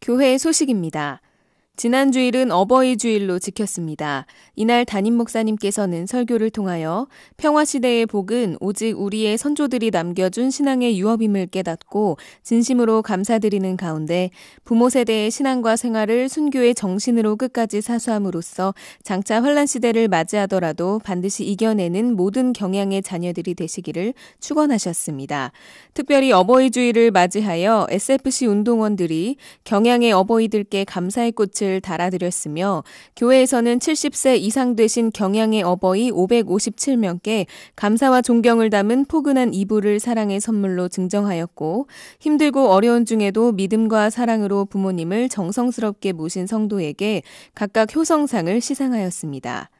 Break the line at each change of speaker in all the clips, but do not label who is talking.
교회 소식입니다. 지난 주일은 어버이 주일로 지켰습니다. 이날 담임 목사님께서는 설교를 통하여 평화 시대의 복은 오직 우리의 선조들이 남겨준 신앙의 유업임을 깨닫고 진심으로 감사드리는 가운데 부모 세대의 신앙과 생활을 순교의 정신으로 끝까지 사수함으로써 장차 환란 시대를 맞이하더라도 반드시 이겨내는 모든 경향의 자녀들이 되시기를 축원하셨습니다. 특별히 어버이 주일을 맞이하여 SFC 운동원들이 경향의 어버이들께 감사의 꽃을 것을 달아드렸으며 교회에서는 70세 이상 되신 경양의 어버이 557명께 감사와 존경을 담은 포근한 이불을 사랑의 선물로 증정하였고 힘들고 어려운 중에도 믿음과 사랑으로 부모님을 정성스럽게 모신 성도에게 각각 효성상을 시상하였습니다.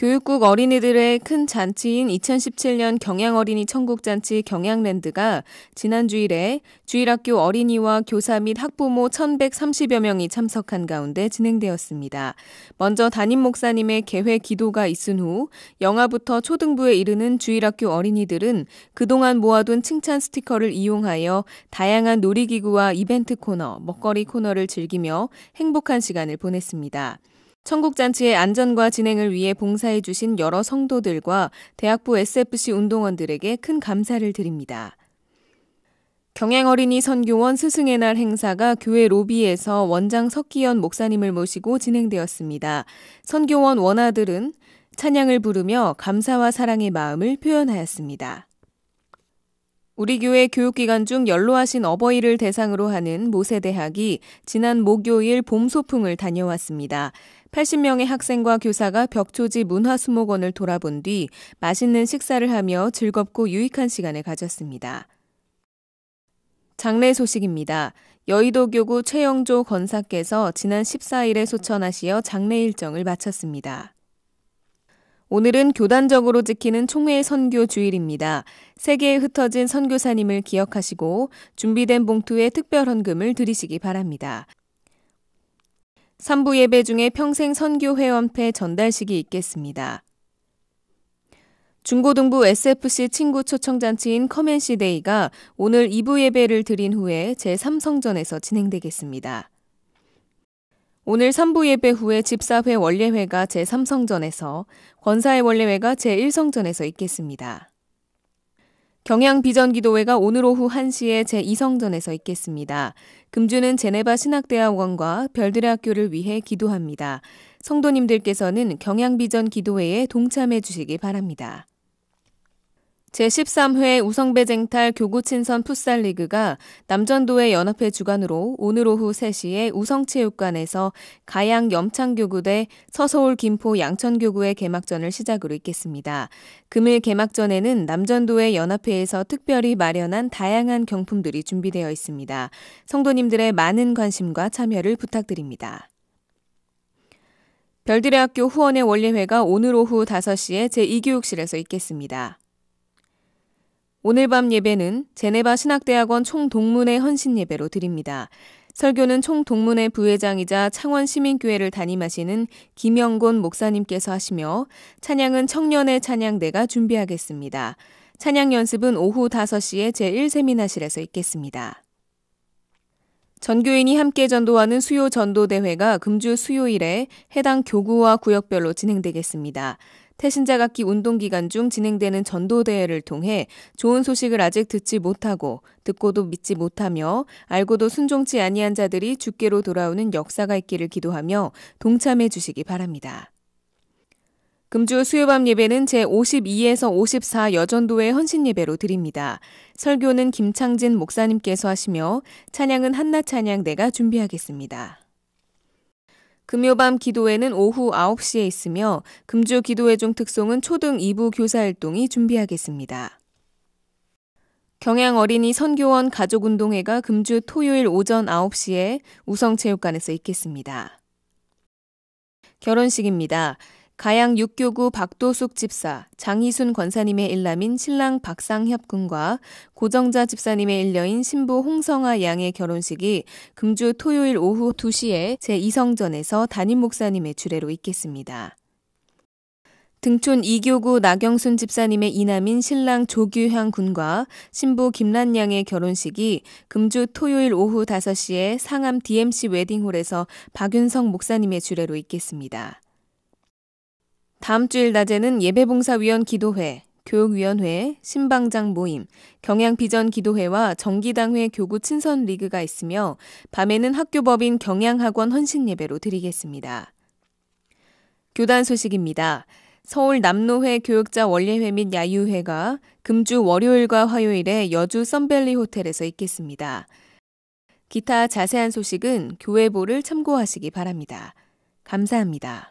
교육국 어린이들의 큰 잔치인 2017년 경양어린이 천국잔치 경양랜드가 지난 주일에 주일학교 어린이와 교사 및 학부모 1,130여 명이 참석한 가운데 진행되었습니다. 먼저 담임 목사님의 개회 기도가 있은 후 영아부터 초등부에 이르는 주일학교 어린이들은 그동안 모아둔 칭찬 스티커를 이용하여 다양한 놀이기구와 이벤트 코너, 먹거리 코너를 즐기며 행복한 시간을 보냈습니다. 천국잔치의 안전과 진행을 위해 봉사해 주신 여러 성도들과 대학부 SFC 운동원들에게 큰 감사를 드립니다. 경행어린이 선교원 스승의 날 행사가 교회 로비에서 원장 석기현 목사님을 모시고 진행되었습니다. 선교원 원아들은 찬양을 부르며 감사와 사랑의 마음을 표현하였습니다. 우리 교회 교육기관 중 연로하신 어버이를 대상으로 하는 모세대학이 지난 목요일 봄 소풍을 다녀왔습니다. 80명의 학생과 교사가 벽초지 문화수목원을 돌아본 뒤 맛있는 식사를 하며 즐겁고 유익한 시간을 가졌습니다. 장례 소식입니다. 여의도 교구 최영조 권사께서 지난 14일에 소천하시어 장례 일정을 마쳤습니다. 오늘은 교단적으로 지키는 총회 선교 주일입니다. 세계에 흩어진 선교사님을 기억하시고 준비된 봉투에 특별 헌금을 드리시기 바랍니다. 3부 예배 중에 평생 선교 회원패 전달식이 있겠습니다. 중고등부 SFC 친구 초청잔치인 Come and See Day가 오늘 2부 예배를 드린 후에 제3성전에서 진행되겠습니다. 오늘 3부 예배 후에 집사회 월례회가 제3성전에서, 권사회 월례회가 제1성전에서 있겠습니다. 경향 비전 기도회가 오늘 오후 1시에 제2성전에서 있겠습니다. 금주는 제네바 신학대학원과 별들의 학교를 위해 기도합니다. 성도님들께서는 경양 비전 기도회에 동참해 주시기 바랍니다. 제13회 우성배쟁탈 교구친선 풋살리그가 남전도의 연합회 주관으로 오늘 오후 3시에 우성체육관에서 가양 염창교구 대 서서울 김포 양천교구의 개막전을 시작으로 있겠습니다. 금일 개막전에는 남전도의 연합회에서 특별히 마련한 다양한 경품들이 준비되어 있습니다. 성도님들의 많은 관심과 참여를 부탁드립니다. 별들의 학교 후원의 원례회가 오늘 오후 5시에 제2교육실에서 있겠습니다. 오늘 밤 예배는 제네바 신학대학원 총동문회 헌신 예배로 드립니다. 설교는 총동문회 부회장이자 창원 시민교회를 담임하시는 김영곤 목사님께서 하시며 찬양은 청년의 찬양대가 준비하겠습니다. 찬양 연습은 오후 5시에 제1세미나실에서 있겠습니다. 전교인이 함께 전도하는 수요 전도대회가 금주 수요일에 해당 교구와 구역별로 진행되겠습니다. 태신자 각기 운동 기간 중 진행되는 전도대회를 통해 좋은 소식을 아직 듣지 못하고 듣고도 믿지 못하며 알고도 순종치 아니한 자들이 주께로 돌아오는 역사가 있기를 기도하며 동참해 주시기 바랍니다. 금주 수요밤 예배는 제52에서 54 여전도의 헌신 예배로 드립니다. 설교는 김창진 목사님께서 하시며 찬양은 한나 찬양대가 준비하겠습니다. 금요밤 기도회는 오후 9시에 있으며 금주 기도회 중 특송은 초등 2부 교사활동이 준비하겠습니다. 경양 어린이 선교원 가족운동회가 금주 토요일 오전 9시에 우성체육관에서 있겠습니다. 결혼식입니다. 가양 육교구 박도숙 집사, 장희순 권사님의 일남인 신랑 박상협 군과 고정자 집사님의 일녀인 신부 홍성아 양의 결혼식이 금주 토요일 오후 2시에 제2성전에서 담임 목사님의 주례로 있겠습니다. 등촌 이교구 나경순 집사님의 이남인 신랑 조규향 군과 신부 김란양의 결혼식이 금주 토요일 오후 5시에 상암 DMC 웨딩홀에서 박윤성 목사님의 주례로 있겠습니다. 다음 주일 낮에는 예배봉사위원 기도회, 교육위원회, 신방장 모임, 경양비전 기도회와 정기당회 교구 친선 리그가 있으며 밤에는 학교법인 경양학원 헌신 예배로 드리겠습니다. 교단 소식입니다. 서울 남노회 교육자 원례회 및 야유회가 금주 월요일과 화요일에 여주 썬벨리 호텔에서 있겠습니다. 기타 자세한 소식은 교회보를 참고하시기 바랍니다. 감사합니다.